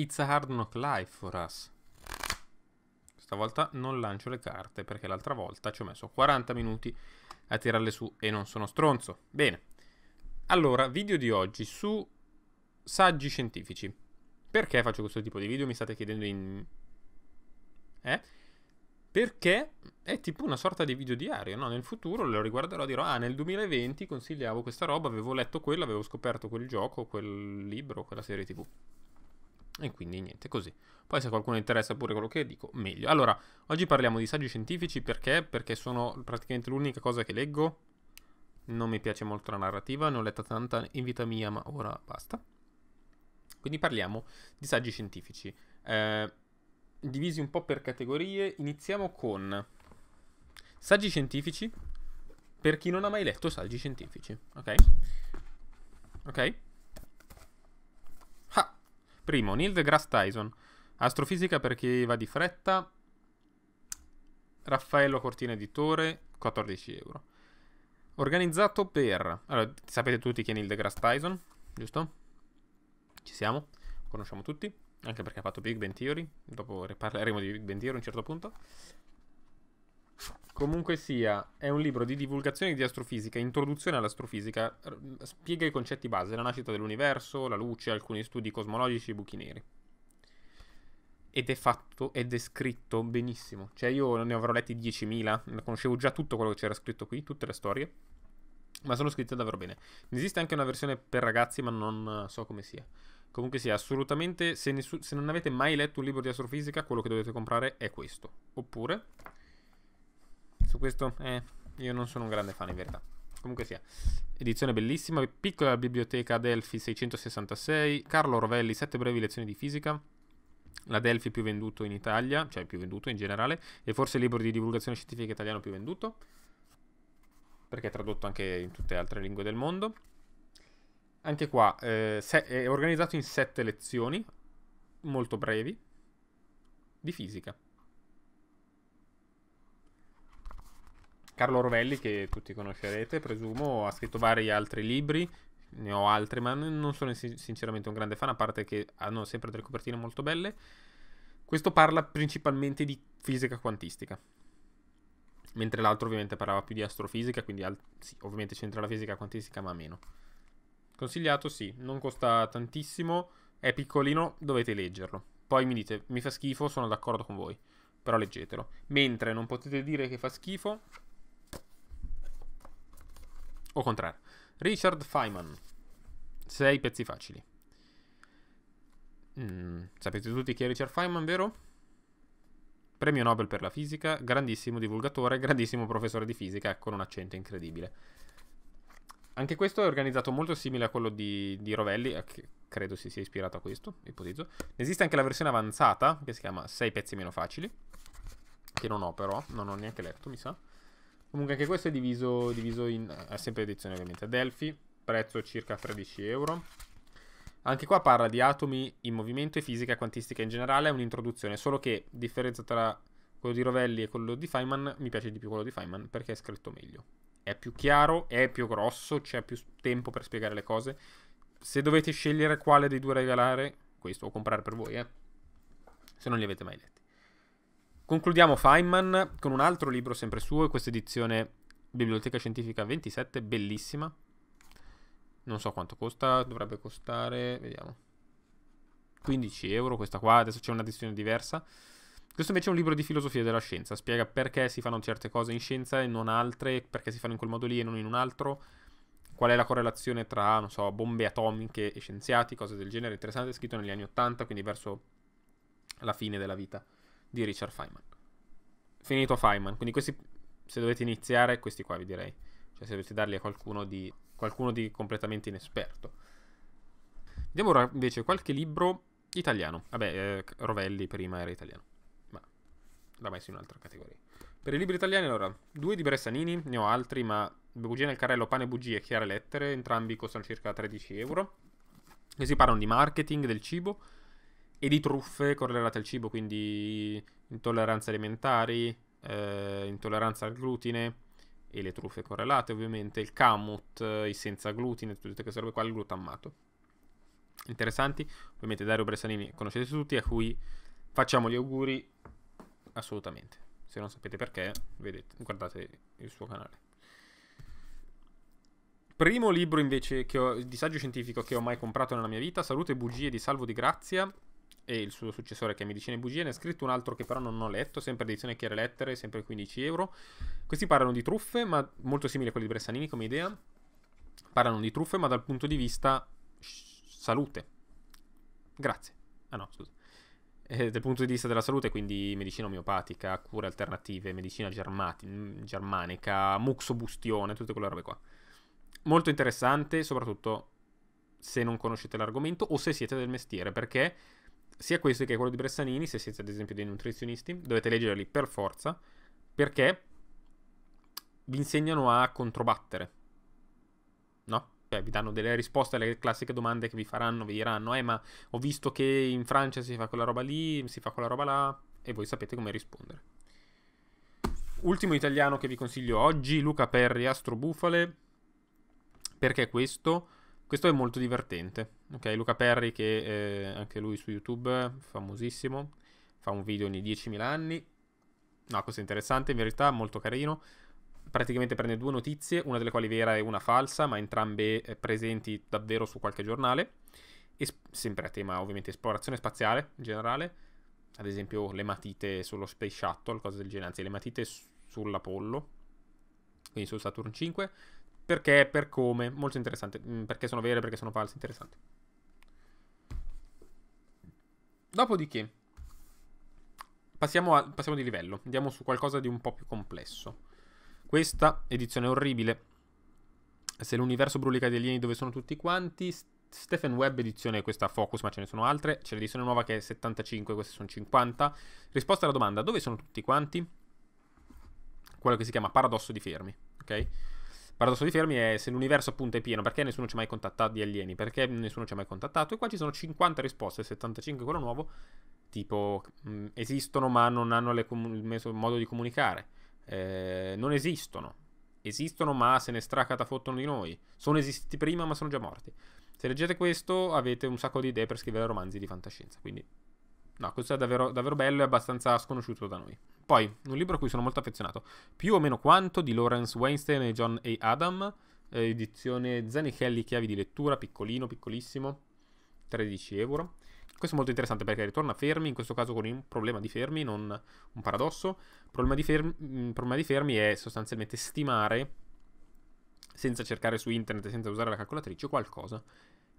It's a hard knock life for us. Stavolta non lancio le carte perché l'altra volta ci ho messo 40 minuti a tirarle su e non sono stronzo. Bene. Allora, video di oggi su saggi scientifici. Perché faccio questo tipo di video? Mi state chiedendo in... Eh? Perché è tipo una sorta di video diario, no? Nel futuro lo riguarderò e dirò, ah, nel 2020 consigliavo questa roba, avevo letto quello, avevo scoperto quel gioco, quel libro, quella serie tv. E quindi niente, così. Poi se qualcuno interessa pure quello che dico, meglio. Allora, oggi parliamo di saggi scientifici perché? Perché sono praticamente l'unica cosa che leggo. Non mi piace molto la narrativa, ne ho letta tanta in vita mia, ma ora basta. Quindi parliamo di saggi scientifici. Eh, divisi un po' per categorie, iniziamo con saggi scientifici per chi non ha mai letto saggi scientifici, ok? Ok? Primo, Neil deGrasse Tyson. Astrofisica per chi va di fretta. Raffaello Cortina Editore, 14 euro. Organizzato per... Allora, sapete tutti chi è Neil deGrasse Tyson, giusto? Ci siamo? Conosciamo tutti? Anche perché ha fatto Big Bang Theory. Dopo parleremo di Big Bang Theory a un certo punto. Comunque sia, è un libro di divulgazione di astrofisica, introduzione all'astrofisica, spiega i concetti base, la nascita dell'universo, la luce, alcuni studi cosmologici, buchi neri. Ed è fatto ed è scritto benissimo. Cioè io ne avrò letti 10.000, conoscevo già tutto quello che c'era scritto qui, tutte le storie. Ma sono scritte davvero bene. Ne esiste anche una versione per ragazzi, ma non so come sia. Comunque sia, assolutamente, se, nessu- se non avete mai letto un libro di astrofisica, quello che dovete comprare è questo. Oppure, su questo, eh, io non sono un grande fan in verità. Comunque sia, edizione bellissima, piccola biblioteca Delphi 666, Carlo Rovelli, 7 brevi lezioni di fisica, la Delphi più venduto in Italia, cioè più venduto in generale, e forse il libro di divulgazione scientifica italiano più venduto, perché è tradotto anche in tutte le altre lingue del mondo. Anche qua eh, è organizzato in sette lezioni, molto brevi, di fisica. Carlo Rovelli, che tutti conoscerete, presumo, ha scritto vari altri libri, ne ho altri, ma non sono sinceramente un grande fan, a parte che hanno sempre delle copertine molto belle. Questo parla principalmente di fisica quantistica. Mentre l'altro ovviamente parlava più di astrofisica, quindi sì, ovviamente c'entra la fisica quantistica, ma meno. Consigliato, sì, non costa tantissimo, è piccolino, dovete leggerlo. Poi mi dite, mi fa schifo, sono d'accordo con voi, però leggetelo. Mentre non potete dire che fa schifo, o contrario. Richard Feynman, 6 pezzi facili. Mm, sapete tutti chi è Richard Feynman, vero? Premio Nobel per la fisica, grandissimo divulgatore, grandissimo professore di fisica con un accento incredibile. Anche questo è organizzato molto simile a quello di, di Rovelli, che credo si sia ispirato a questo, ipotizzo. Esiste anche la versione avanzata, che si chiama 6 pezzi meno facili, che non ho però, non ho neanche letto, mi sa. Comunque anche questo è diviso, diviso in... è sempre edizione ovviamente Delphi, prezzo circa 13 euro. Anche qua parla di atomi in movimento e fisica quantistica in generale, è un'introduzione, solo che differenza tra quello di Rovelli e quello di Feynman, mi piace di più quello di Feynman perché è scritto meglio è più chiaro, è più grosso, c'è più tempo per spiegare le cose. Se dovete scegliere quale dei due regalare, questo o comprare per voi, eh. Se non li avete mai letti. Concludiamo Feynman con un altro libro sempre suo, questa edizione Biblioteca Scientifica 27, bellissima. Non so quanto costa, dovrebbe costare, vediamo. 15 euro questa qua, adesso c'è un'edizione diversa. Questo invece è un libro di filosofia della scienza, spiega perché si fanno certe cose in scienza e non altre, perché si fanno in quel modo lì e non in un altro, qual è la correlazione tra, non so, bombe atomiche e scienziati, cose del genere, interessante, scritto negli anni 80, quindi verso la fine della vita di Richard Feynman. Finito Feynman, quindi questi, se dovete iniziare, questi qua vi direi, cioè se dovete darli a qualcuno di, qualcuno di completamente inesperto. Vediamo ora invece qualche libro italiano, vabbè, eh, Rovelli prima era italiano l'ha messo in un'altra categoria. Per i libri italiani, allora, due di Bressanini, ne ho altri, ma Bugie nel carrello, pane, bugie e chiare lettere, entrambi costano circa 13 euro. E si parlano di marketing del cibo e di truffe correlate al cibo, quindi intolleranze alimentari, eh, intolleranza al glutine e le truffe correlate, ovviamente, il kamut, i senza glutine, tutte queste robe qua, il glutammato. interessanti. Ovviamente Dario Bressanini conoscete tutti, a cui facciamo gli auguri assolutamente. Se non sapete perché, vedete, guardate il suo canale. Primo libro invece ho, di saggio scientifico che ho mai comprato nella mia vita, Salute e bugie di Salvo di Grazia e il suo successore che è Medicina e bugie. Ne ha scritto un altro che però non ho letto, sempre edizione Chiare Lettere, sempre 15 euro. Questi parlano di truffe, ma molto simili a quelli di Bressanini come idea. Parlano di truffe, ma dal punto di vista salute. Grazie. Ah no, scusa. Eh, dal punto di vista della salute, quindi medicina omeopatica, cure alternative, medicina germati, germanica, muxobustione, tutte quelle robe qua molto interessante, soprattutto se non conoscete l'argomento o se siete del mestiere, perché sia questo che quello di Bressanini, se siete ad esempio dei nutrizionisti, dovete leggerli per forza, perché vi insegnano a controbattere. No? Cioè, vi danno delle risposte alle classiche domande che vi faranno, vi diranno, eh, ma ho visto che in Francia si fa quella roba lì, si fa quella roba là, e voi sapete come rispondere. Ultimo italiano che vi consiglio oggi, Luca Perri, Astro Bufale, perché questo? Questo è molto divertente. Ok, Luca Perri, che è anche lui su YouTube, famosissimo, fa un video ogni 10.000 anni. No, questo è interessante, in verità, molto carino. Praticamente prende due notizie, una delle quali vera e una falsa, ma entrambe eh, presenti davvero su qualche giornale. E sempre a tema, ovviamente, esplorazione spaziale in generale. Ad esempio, le matite sullo Space Shuttle, cose del genere, anzi, le matite sull'Apollo, quindi sul Saturn 5 perché, per come, molto interessante. Mm, perché sono vere, perché sono false, interessante. Dopodiché, passiamo, a, passiamo di livello. Andiamo su qualcosa di un po' più complesso. Questa edizione orribile. Se l'universo brulica di alieni dove sono tutti quanti. Stephen Webb edizione questa Focus, ma ce ne sono altre. C'è l'edizione nuova che è 75, queste sono 50. Risposta alla domanda: dove sono tutti quanti? Quello che si chiama paradosso di Fermi, ok? Paradosso di Fermi è se l'universo appunto è pieno, perché nessuno ci ha mai contattato di alieni? Perché nessuno ci ha mai contattato? E qua ci sono 50 risposte, 75 quello nuovo, tipo mh, mm, esistono ma non hanno com- il modo di comunicare, eh, non esistono, esistono ma se ne stracatafottono di noi, sono esistiti prima ma sono già morti. Se leggete questo avete un sacco di idee per scrivere romanzi di fantascienza, quindi No, questo è davvero, davvero bello e abbastanza sconosciuto da noi. Poi, un libro a cui sono molto affezionato. Più o meno quanto di Lawrence Weinstein e John A. Adam. Eh, edizione Zanichelli, chiavi di lettura, piccolino, piccolissimo. 13 euro. Questo è molto interessante perché ritorna fermi, in questo caso con un problema di fermi, non un paradosso. Il problema mm, problema di fermi è sostanzialmente stimare, senza cercare su internet senza usare la calcolatrice, qualcosa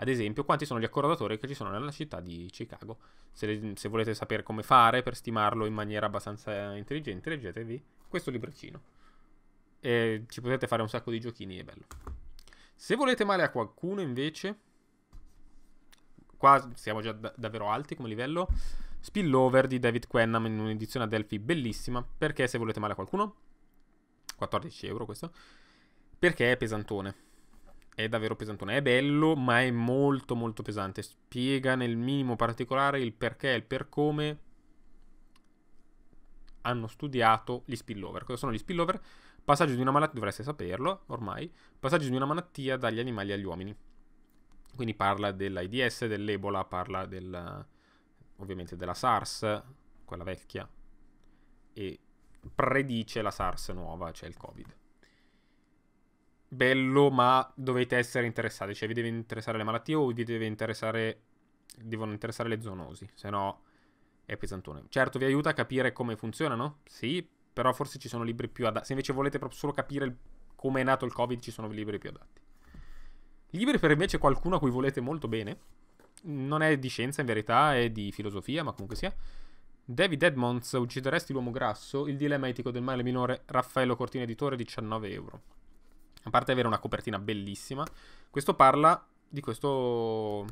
ad esempio, quanti sono gli accordatori che ci sono nella città di Chicago. Se, se, volete sapere come fare per stimarlo in maniera abbastanza intelligente, leggetevi questo libricino. E ci potete fare un sacco di giochini, è bello. Se volete male a qualcuno, invece, qua siamo già da- davvero alti come livello. Spillover di David Quennam in un'edizione a Delphi bellissima. Perché se volete male a qualcuno? 14 euro questo. Perché è pesantone è davvero pesantone. È bello, ma è molto molto pesante. Spiega nel minimo particolare il perché e il per come hanno studiato gli spillover. Cosa sono gli spillover? Passaggio di una malattia, dovreste saperlo ormai, passaggio di una malattia dagli animali agli uomini. Quindi parla dell'AIDS, dell'Ebola, parla del, ovviamente della SARS, quella vecchia, e predice la SARS nuova, cioè il Covid bello, ma dovete essere interessati. Cioè, vi deve interessare le malattie o vi deve interessare. Devono interessare le zoonosi, se no è pesantone. Certo, vi aiuta a capire come funzionano? Sì, però forse ci sono libri più adatti. Se invece volete proprio solo capire come è nato il Covid, ci sono libri più adatti. Libri per invece qualcuno a cui volete molto bene. Non è di scienza in verità, è di filosofia, ma comunque sia. David Edmonds, uccideresti l'uomo grasso? Il dilemma etico del male minore, Raffaello Cortina Editore, 19 euro. A parte avere una copertina bellissima, questo parla di questo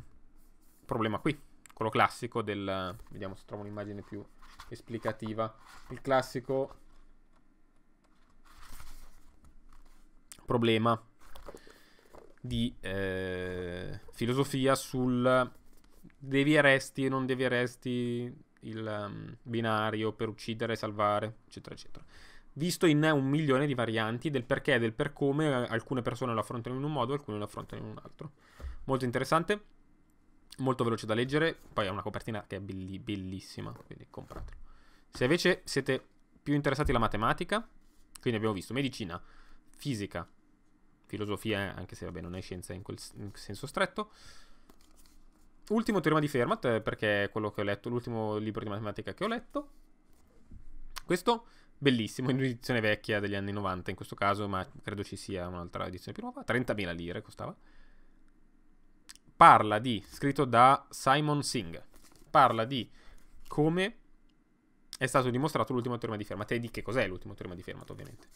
problema qui, quello classico del... Vediamo se trovo un'immagine più esplicativa. Il classico problema di eh, filosofia sul devi arresti e non devi arresti il um, binario per uccidere e salvare, eccetera, eccetera visto in un milione di varianti del perché e del per come alcune persone lo affrontano in un modo, alcune lo affrontano in un altro. Molto interessante. molto veloce da leggere, poi ha una copertina che è belli- bellissima, quindi compratelo. Se invece siete più interessati alla matematica, quindi abbiamo visto medicina, fisica, filosofia, anche se vabbè non è scienza in quel senso stretto. Ultimo teorema di Fermat, eh, perché è quello che ho letto, l'ultimo libro di matematica che ho letto. Questo bellissimo, in un'edizione vecchia degli anni 90 in questo caso, ma credo ci sia un'altra edizione più nuova, 30.000 lire costava. Parla di, scritto da Simon Singh, parla di come è stato dimostrato l'ultimo teorema di Fermat e di che cos'è l'ultimo teorema di Fermat ovviamente.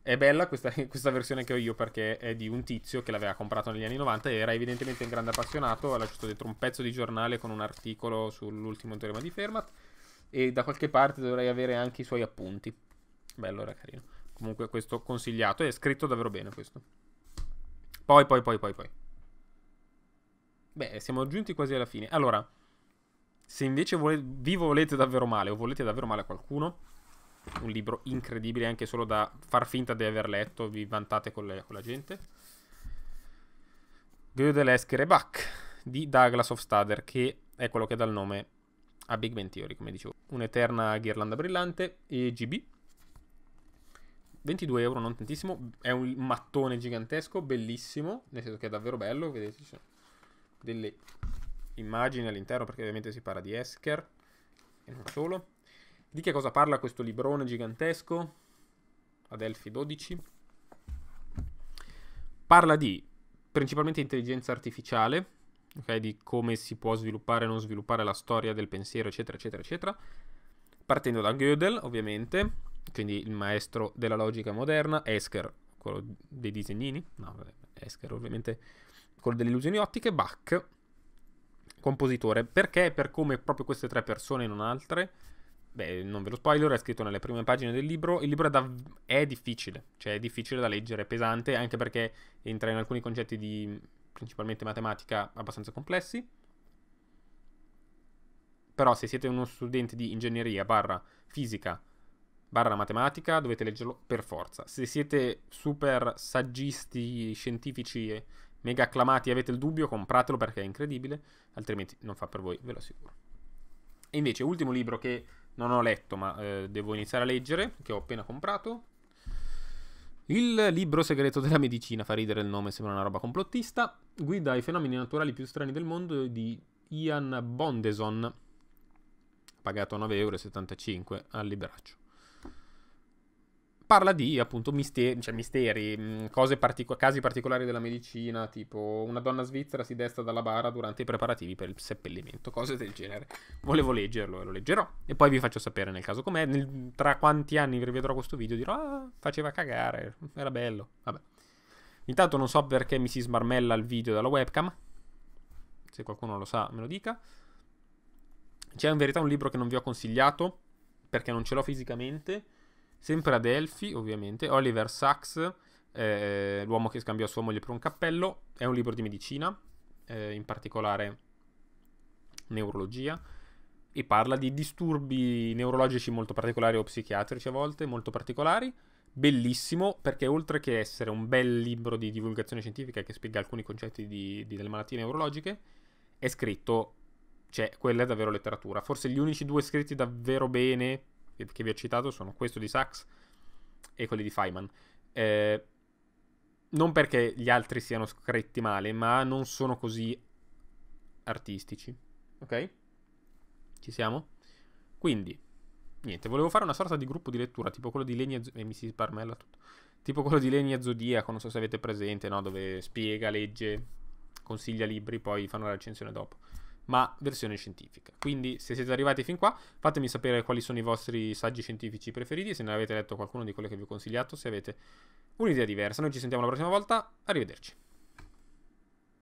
È bella questa, questa, versione che ho io perché è di un tizio che l'aveva comprato negli anni 90 e era evidentemente un grande appassionato, ha lasciato dentro un pezzo di giornale con un articolo sull'ultimo teorema di Fermat e da qualche parte dovrei avere anche i suoi appunti. Bello, era carino. Comunque questo consigliato, è scritto davvero bene questo. Poi, poi, poi, poi, poi. Beh, siamo giunti quasi alla fine. Allora, se invece vole- vi volete davvero male o volete davvero male a qualcuno, un libro incredibile anche solo da far finta di aver letto, vi vantate con, le, con la gente. Gödel, Esker e Bach di Douglas Hofstadter, che è quello che dà il nome a Big Bang Theory, come dicevo. Un'eterna ghirlanda brillante e GB. 22 euro, non tantissimo. È un mattone gigantesco, bellissimo, nel senso che è davvero bello. Vedete, ci sono delle immagini all'interno, perché ovviamente si parla di Esker e non solo. Di che cosa parla questo librone gigantesco? Adelphi 12. Parla di principalmente intelligenza artificiale, okay, di come si può sviluppare e non sviluppare la storia del pensiero, eccetera, eccetera, eccetera. Partendo da Gödel, ovviamente, quindi il maestro della logica moderna, Esker, quello dei disegnini, no, Esker ovviamente quello delle illusioni ottiche, Bach, compositore. Perché? Per come proprio queste tre persone e non altre Beh, non ve lo spoiler, è scritto nelle prime pagine del libro. Il libro è, da, è difficile, cioè è difficile da leggere, è pesante, anche perché entra in alcuni concetti di principalmente matematica abbastanza complessi. Però se siete uno studente di ingegneria barra fisica barra matematica dovete leggerlo per forza. Se siete super saggisti scientifici mega acclamati e avete il dubbio, compratelo perché è incredibile, altrimenti non fa per voi, ve lo assicuro. E invece, ultimo libro che non ho letto, ma eh, devo iniziare a leggere, che ho appena comprato. Il libro segreto della medicina, fa ridere il nome, sembra una roba complottista. Guida ai fenomeni naturali più strani del mondo di Ian Bondeson, pagato 9,75 euro al libraccio parla di appunto misteri, cioè misteri mm, partico- casi particolari della medicina, tipo una donna svizzera si desta dalla bara durante i preparativi per il seppellimento, cose del genere. Volevo leggerlo e lo leggerò. E poi vi faccio sapere nel caso com'è. Nel, tra quanti anni rivedrò questo video dirò, ah, faceva cagare, era bello. Vabbè. Intanto non so perché mi si smarmella il video dalla webcam. Se qualcuno lo sa, me lo dica. C'è in verità un libro che non vi ho consigliato perché non ce l'ho fisicamente Sempre ad Elfi, ovviamente, Oliver Sacks, eh, l'uomo che scambiò sua moglie per un cappello, è un libro di medicina, eh, in particolare neurologia, e parla di disturbi neurologici molto particolari o psichiatrici a volte, molto particolari. Bellissimo perché oltre che essere un bel libro di divulgazione scientifica che spiega alcuni concetti di, di, delle malattie neurologiche, è scritto, cioè quella è davvero letteratura. Forse gli unici due scritti davvero bene che vi ho citato sono questo di Sachs e quelli di Feynman. Eh, non perché gli altri siano scritti male, ma non sono così artistici. Ok? Ci siamo? Quindi, niente, volevo fare una sorta di gruppo di lettura, tipo quello di Legna e mi si sparmella tutto. Tipo quello di Legna Zodiaco, non so se avete presente, no? Dove spiega, legge, consiglia libri, poi fanno la recensione dopo ma versione scientifica. Quindi se siete arrivati fin qua fatemi sapere quali sono i vostri saggi scientifici preferiti, se ne avete letto qualcuno di quelli che vi ho consigliato, se avete un'idea diversa. Noi ci sentiamo la prossima volta, arrivederci.